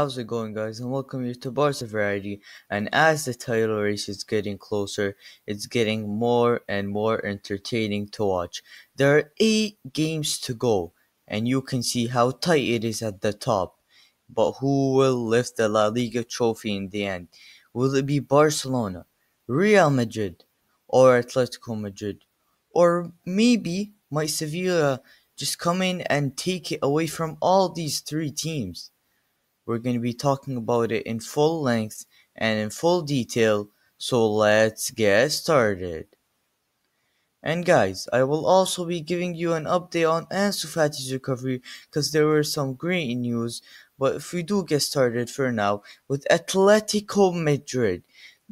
how's it going, guys? And welcome you to Barca Variety. And as the title race is getting closer, it's getting more and more entertaining to watch. There are eight games to go, and you can see how tight it is at the top. But who will lift the La Liga trophy in the end? Will it be Barcelona, Real Madrid, or Atletico Madrid? Or maybe might Sevilla just come in and take it away from all these three teams? We're going to be talking about it in full length and in full detail, so let's get started. And guys, I will also be giving you an update on Ansu Fati's recovery because there were some great news. But if we do get started for now with Atletico Madrid,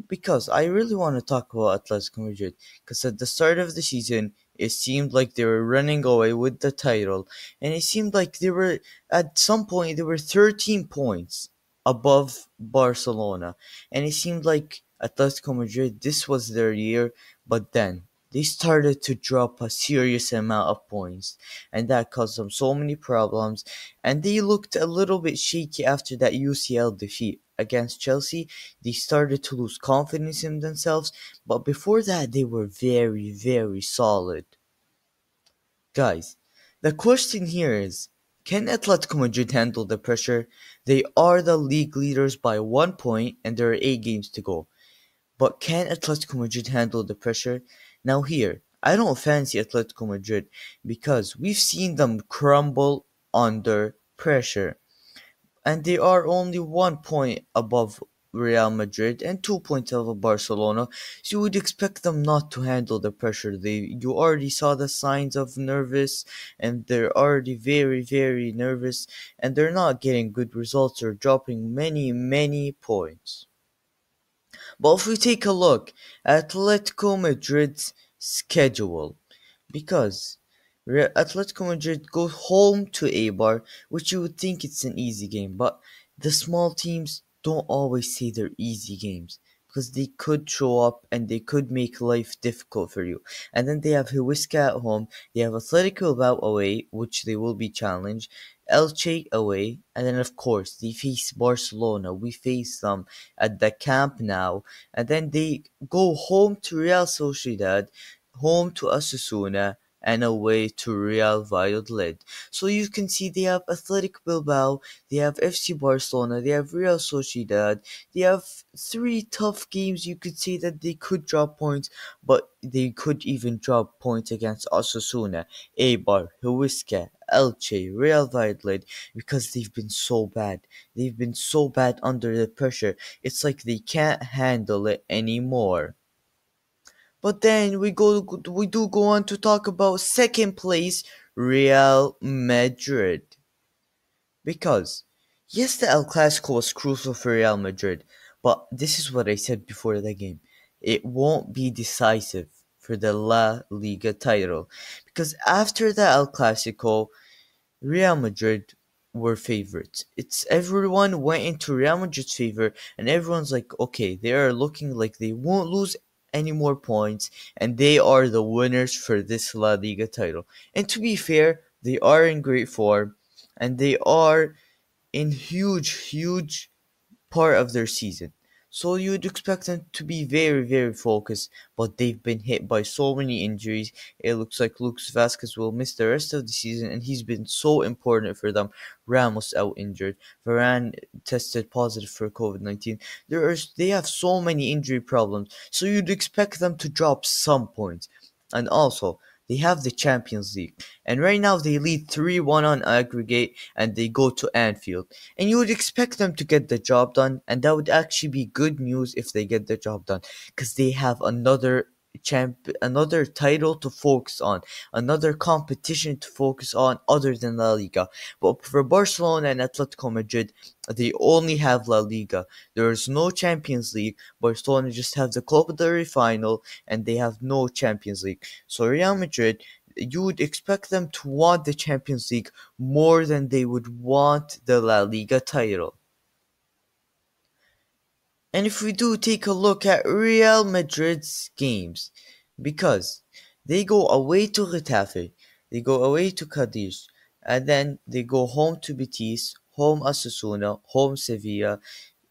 because I really want to talk about Atletico Madrid because at the start of the season it seemed like they were running away with the title, and it seemed like they were at some point they were 13 points above Barcelona, and it seemed like Atletico Madrid this was their year, but then they started to drop a serious amount of points, and that caused them so many problems, and they looked a little bit shaky after that UCL defeat against Chelsea. They started to lose confidence in themselves, but before that, they were very, very solid. Guys, the question here is can Atletico Madrid handle the pressure? They are the league leaders by one point, and there are eight games to go. But can Atletico Madrid handle the pressure? Now, here, I don't fancy Atletico Madrid because we've seen them crumble under pressure and they are only one point above Real Madrid and two points above Barcelona, so you would expect them not to handle the pressure. They you already saw the signs of nervous and they're already very, very nervous and they're not getting good results or dropping many, many points. But if we take a look at Atletico Madrid's schedule, because Atletico Madrid go home to Eibar, which you would think it's an easy game, but the small teams don't always say they're easy games because they could show up and they could make life difficult for you. And then they have Huesca at home, they have Atletico Bilbao away, which they will be challenged, Elche away, and then of course they face Barcelona. We face them at the Camp Nou, and then they go home to Real Sociedad, home to Osasuna, and away to Real Valladolid. So you can see they have Athletic Bilbao, they have FC Barcelona, they have Real Sociedad, they have three tough games. You could say that they could drop points, but they could even drop points against Osasuna, Eibar, Huesca, Elche, Real Valladolid because they've been so bad. They've been so bad under the pressure. It's like they can't handle it anymore. But then we go we do go on to talk about second place Real Madrid. Because yes the El Clasico was crucial for Real Madrid, but this is what I said before the game. It won't be decisive for the La Liga title because after the El Clasico Real Madrid were favorites. It's everyone went into Real Madrid's favor and everyone's like okay, they are looking like they won't lose any more points, and they are the winners for this La Liga title. And to be fair, they are in great form, and they are in huge, huge part of their season. So you'd expect them to be very, very focused, but they've been hit by so many injuries. It looks like Lucas Vázquez will miss the rest of the season, and he's been so important for them. Ramos out injured. Varane tested positive for COVID nineteen. They have so many injury problems, so you'd expect them to drop some points. And also, they have the Champions League, and right now they lead 3 1 on aggregate and they go to Anfield. And you would expect them to get the job done, and that would actually be good news if they get the job done because they have another champ another title to focus on, another competition to focus on other than La Liga. But for Barcelona and Atletico Madrid, they only have La Liga. There is no Champions League. Barcelona just have the Copa del Rey final and they have no Champions League. So Real Madrid you would expect them to want the Champions League more than they would want the La Liga title. And if we do take a look at Real Madrid's games, because they go away to Getafe, they go away to Cadiz, and then they go home to Betis, home Osasuna, home Sevilla,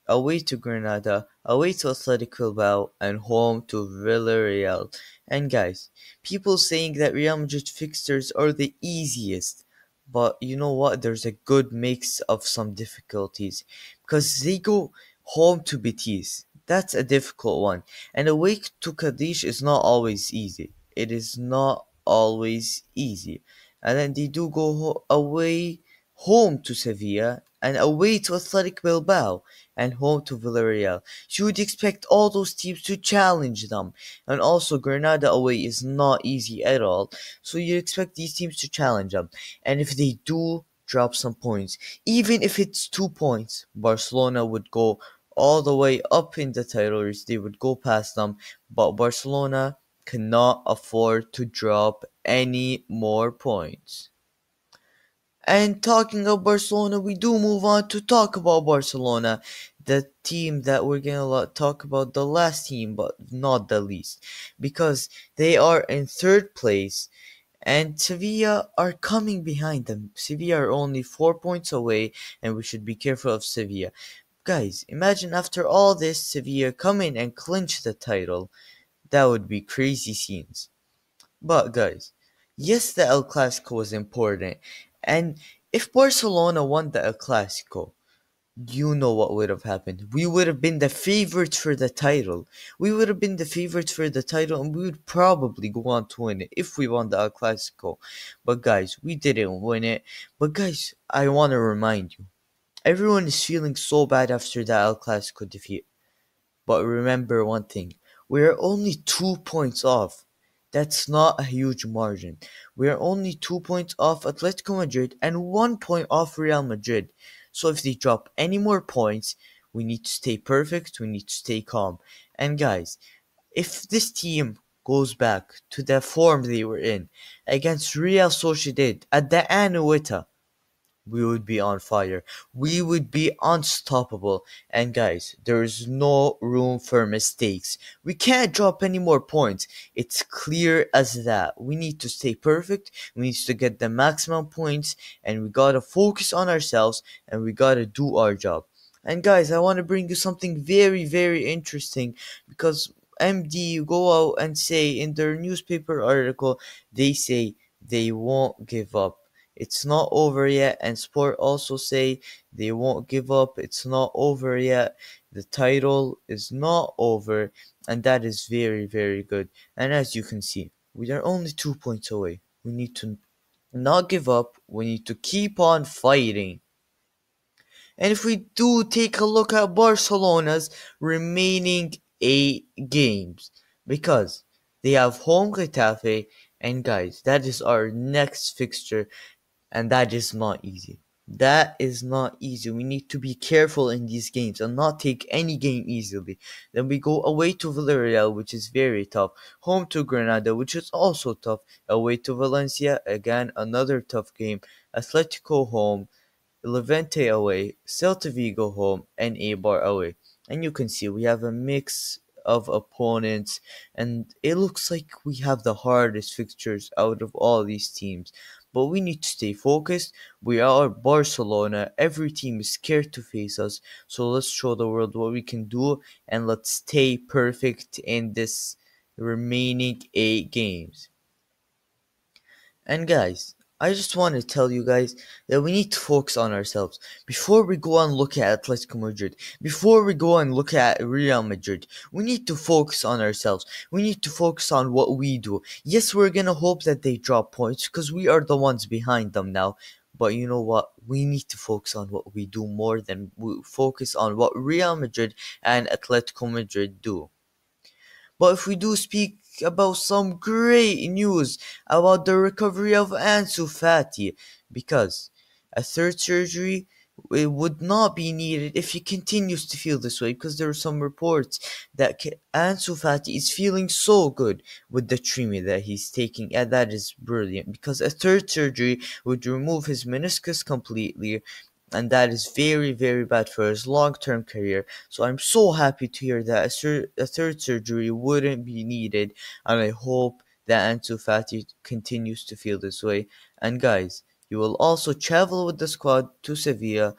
away to Granada, away to Athletic Bilbao, and home to Villarreal. And guys, people saying that Real Madrid fixtures are the easiest. But you know what? There's a good mix of some difficulties because they go home to Betis. That's a difficult one. And away to Cadiz is not always easy. It is not always easy. And then they do go ho- away home to Sevilla and away to Athletic Bilbao and home to Villarreal. You would expect all those teams to challenge them. And also Granada away is not easy at all. So you expect these teams to challenge them. And if they do drop some points, even if it's two points, Barcelona would go all the way up in the title race. They would go past them. But Barcelona cannot afford to drop any more points. And talking of Barcelona, we do move on to talk about Barcelona, the team that we're gonna talk about, the last team, but not the least, because they are in third place, and Sevilla are coming behind them. Sevilla are only four points away, and we should be careful of Sevilla. Guys, imagine after all this, Sevilla come in and clinch the title. That would be crazy scenes. But guys, yes, the El Clasico was important, and if Barcelona won the El Clasico, you know what would have happened. We would have been the favorites for the title. We would have been the favorites for the title, and we would probably go on to win it if we won the El Clasico. But guys, we didn't win it. But guys, I want to remind you, everyone is feeling so bad after that El Clasico defeat. But remember one thing: we are only two points off that's not a huge margin. We are only two points off Atletico Madrid and one point off Real Madrid. So if they drop any more points, we need to stay perfect, we need to stay calm. And guys, if this team goes back to the form they were in against Real Sociedad at the Anoeta, we would be on fire. We would be unstoppable. And guys, there is no room for mistakes. We can't drop any more points. It's clear as that. We need to stay perfect. We need to get the maximum points and we gotta focus on ourselves and we gotta do our job. And guys, I want to bring you something very, very interesting because MD go out and say in their newspaper article, they say they won't give up it's not over yet. And Sport also say they won't give up. It's not over yet. The title is not over, and that is very, very good. And as you can see, we are only two points away. We need to not give up. We need to keep on fighting. And if we do take a look at Barcelona's remaining eight games, because they have home Getafe, and guys, that is our next fixture and that is not easy. That is not easy. We need to be careful in these games and not take any game easily. Then we go away to Villarreal, which is very tough. Home to Granada, which is also tough. Away to Valencia, again another tough game. Atletico home, Levante away, Celta Vigo home, and Eibar away. And you can see we have a mix of opponents, and it looks like we have the hardest fixtures out of all these teams but we need to stay focused. We are Barcelona. Every team is scared to face us. So let's show the world what we can do and let's stay perfect in this remaining eight games. And guys, I just want to tell you guys that we need to focus on ourselves before we go and look at Atletico Madrid. Before we go and look at Real Madrid, we need to focus on ourselves. We need to focus on what we do. Yes, we're gonna hope that they drop points because we are the ones behind them now. But you know what? We need to focus on what we do more than we focus on what Real Madrid and Atletico Madrid do. But if we do speak about some great news about the recovery of Ansu Fati, because a third surgery it would not be needed if he continues to feel this way because there are some reports that Ansu Fati is feeling so good with the treatment that he's taking and that is brilliant because a third surgery would remove his meniscus completely and that is very very bad for his long-term career so i'm so happy to hear that a, sur- a third surgery wouldn't be needed and i hope that Ansu Fati continues to feel this way and guys He will also travel with the squad to Sevilla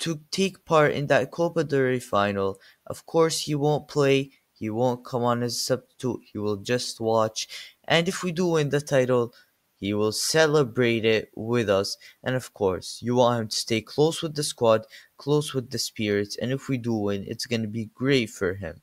to take part in that Copa del Rey final. Of course, he won't play, he won't come on as a substitute, he will just watch. And if we do win the title, he will celebrate it with us. And of course, you want him to stay close with the squad, close with the spirits. And if we do win, it's going to be great for him.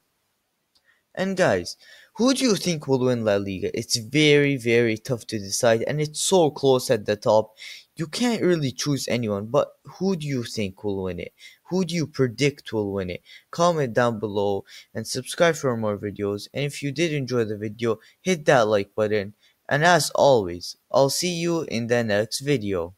And guys, who do you think will win La Liga? It's very, very tough to decide, and it's so close at the top. You can't really choose anyone, but who do you think will win it? Who do you predict will win it? Comment down below and subscribe for more videos. And if you did enjoy the video, hit that like button. And as always, I'll see you in the next video.